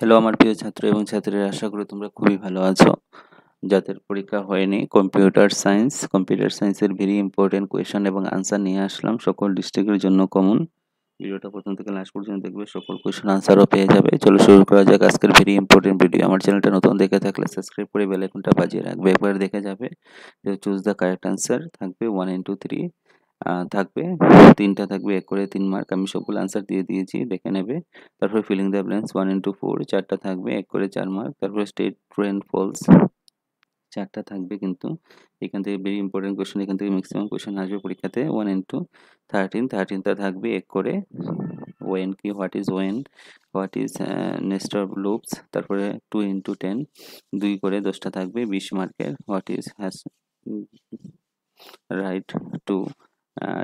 Hello আমার প্রিয় ছাত্র এবং ছাত্রীরা, আশা করি তোমরা খুবই ভালো আছো। যাদের পরীক্ষা হয়নি কম্পিউটার সায়েন্স কম্পিউটার সায়েন্সের ভেরি ইম্পর্টেন্ট কোয়েশন এবং আনসার নিয়ে আসলাম। সকল ডিস্ট্রিক্টের জন্য কমন ভিডিওটা প্রথম থেকে লাস্ট পর্যন্ত দেখবে, সকল কোয়েশন আনসারও পেয়ে যাবে। চলো শুরু করা যাক আজকের ভেরি ইম্পর্টেন্ট ভিডিও আমার চ্যানেলটা নতুন দেখে থাকলে সাবস্ক্রাইব করে বেল বাজিয়ে রাখবে। একবার দেখে যাবে চুজ দ্য কারেক্ট আনসার থাকবে ওয়ান ইন্টু থ্রি থাকবে। তিনটা থাকবে, এক করে তিন মার্ক আমি সবগুলো আনসার দিয়ে দিয়েছি, দেখে নেবে। তারপরে filling the blanks one into four চারটা থাকবে, এক করে চার মার্ক তারপরে স্টেট ট্রেন ফলস চারটা থাকবে কিন্তু। এখান থেকে ভেরি ইম্পর্টেন্ট কোয়েশন এখান থেকে ম্যাক্সিমাম কোয়েশন আসবে পরীক্ষাতে ওয়ান ইন্টু থার্টিন থার্টিনটা থাকবে এক করে। ওয়েন কি what is when what is nest of loops তারপরে টু ইন্টু টেন দুই করে দশটা থাকবে, বিশ মার্কের what is has write two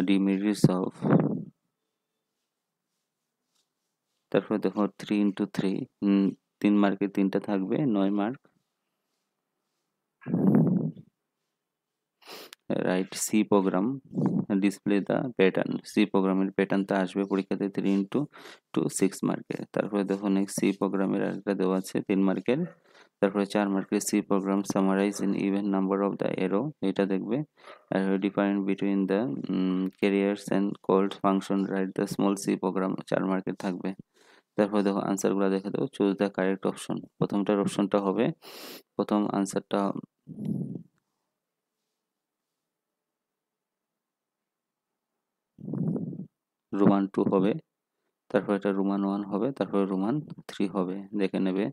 demerits of তারপরে দেখো থ্রি ইন্টু থ্রি তিন মার্কে তিনটা থাকবে, নয় mark write C program display the pattern C প্রোগ্রামের প্যাটার্নটা আসবে পরীক্ষাতে থ্রি ইন্টু টু সিক্স মার্কের তারপরে দেখো নেক্সট সি প্রোগ্রামের আরেকটা দেওয়া আছে, তিন মার্কের তারপরে চার মার্কের C program summarise in even number of the array এটা দেখবে। আর define between the callers and called function write the small C program, চার মার্কের থাকবে। তারপরে দেখো আনসারগুলো দেখে দেবো চুজ দ্য কারেক্ট অপশন। প্রথমটার অপশনটা হবে, প্রথম আনসারটা রোমান টু হবে। তারপর এটা রোমান ওয়ান হবে, তারপর রোমান থ্রি হবে, দেখে নেবে।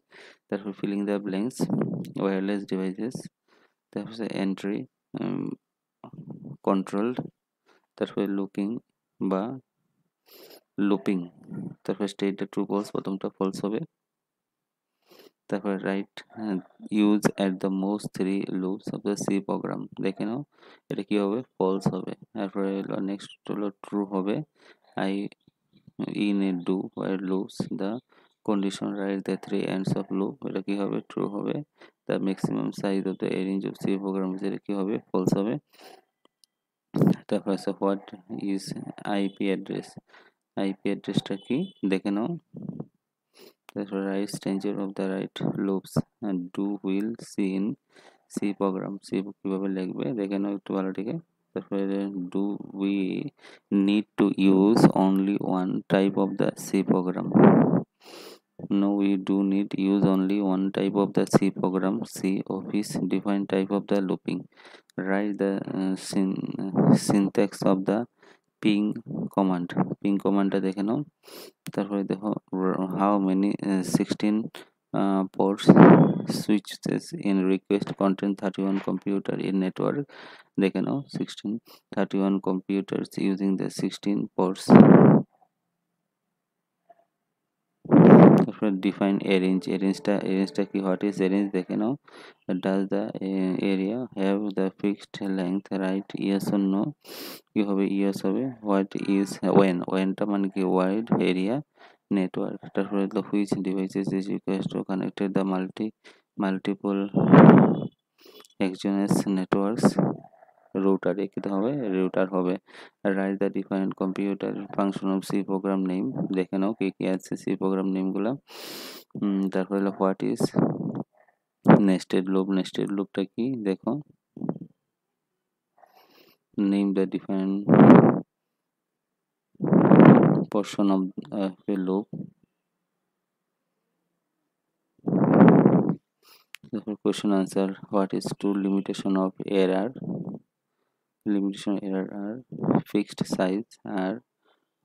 তারপর filling the blanks wireless devices তারপর এন্ট্রি কন্ট্রোলড তারপরে লুকিং বা লুপিং তারপর স্টেট দ্য ট্রু ফলস প্রথমটা ফলস হবে। তারপরে write use at the most three loops of the C program দেখে নাও, এটা কী হবে? ফলস হবে। তারপরে নেক্সট হলো ট্রু হবে। I in a do while loops the condition, write the three ends of loop, এটা কি হবে? ট্রু হবে। The maximum size of the range of c program এটা কি হবে? ফলস হবে। তারপর আছে what is IP address IP অ্যাড্রেসটা কি? দেখে নাও। তারপর write stranger of the write loops do while C in C program C কীভাবে লিখবে? দেখে নাও একটু ভালো, ঠিক do we need to use only one type of the C program no we do need use only one type of the c program c office define type of the looping write the uh, syn syntax of the ping command ping command দেখে নাও তারপরে দেখো how many uh, 16 uh, ports switches in request content 31 computer in network. দেখে নাও 16 31 computers using the 16 ports. তারপরে define arrange এরেঞ্জটা এরেঞ্জটা কি what is arrange দেখে নাও does the array have the fixed length right yes or no কি হবে? Yes হবে। হোয়াট ইজ ওয়েন ওয়েনটা মানে কি? ওয়াইড এরিয়া নেটওয়ার্ক তারপরে the which devices is request to connected the multi multiple একজনের networks router লিখতে হবে রুটার হবে। Write the different computer function of C program name দেখে নাও কি কি আছে সি প্রোগ্রাম নেমগুলো তারপরে হলো what is nested loop nested লুপটা কি? দেখো। Name the different portion of uh, a loop therefore question answer what is true limitation of error limitation error are fixed size আর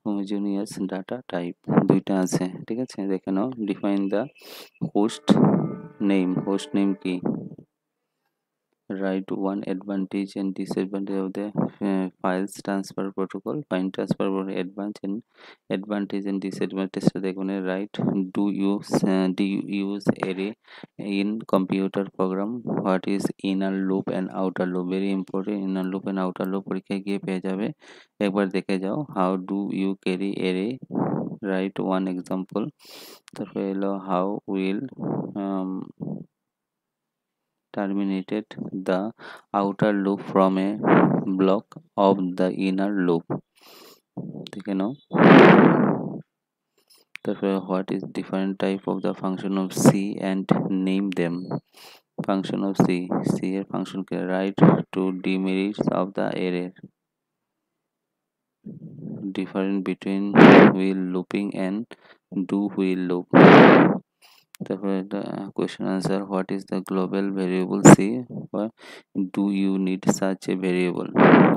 homogeneous data type দুইটা আছে ঠিক আছে দেখে নাও define the host name host name কি write one advantage and disadvantage of the uh, files transfer protocol file transfer for advantage and advantage and disadvantage দেখুন write do you uh, do you use array in computer program what is inner loop and outer loop very important inner loop and outer loop how do you carry array write one example how will um, terminated the outer loop from a block of the inner loop দেখে নাও তারপরে what is different type of the function of C and name them function of C C এর ফাংশনকে right to demerits of the এরের difference between while looping and do while loop তারপরে question answer what is the global variable C বা do you need such a variable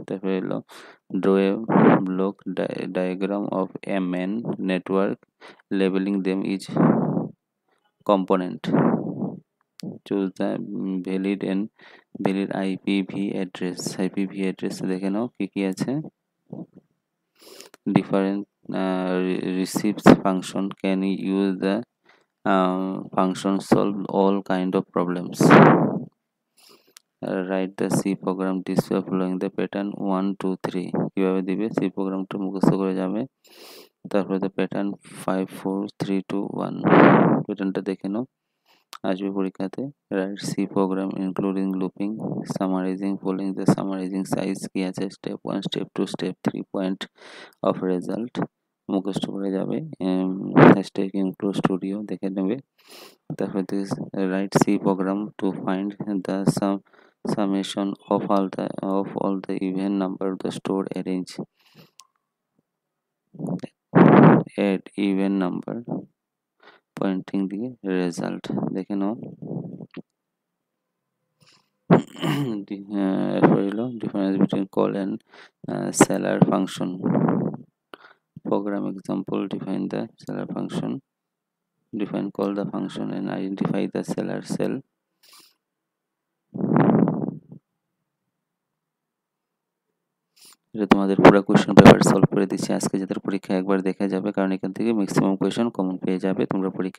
তারপরে এলো draw a block diagram of M N network labelling them is component choose the valid and valid IP V address IP V address দেখে নাও কী কী আছে। Different receives function can use the uh, function solve all kind of problems. Uh, write the c program display following the pattern 1 2 3 কীভাবে দিবে? C প্রোগ্রামটা মুখস্থ করে যাবে। তারপরে the pattern 5 4 3 2 1 প্যাটার্নটা দেখে নাও। আসবে পরীক্ষাতে। Write C program including looping summarising following the summarising size কি আছে step one step two step three point of result মুখস্থ করে যাবে হ্যাশট্যাগ ইনক্লুড স্টুডিও দেখে নেবে। তারপর write C program to find the sum summation of all the, of all the even number, the stored arrange, add even number pointing দিয়ে result দেখে নাও। এরপর হলো difference between call and caller function program example define the seller function define call the function and identify the seller cell এটা তোমাদের পুরো question paper solve করে দিচ্ছি আজকে যাদের পরীক্ষা একবার দেখা যাবে কারণ এখান থেকে ম্যাক্সিমাম কোয়েশ্চেন কমন পেয়ে যাবে তোমরা পরীক্ষা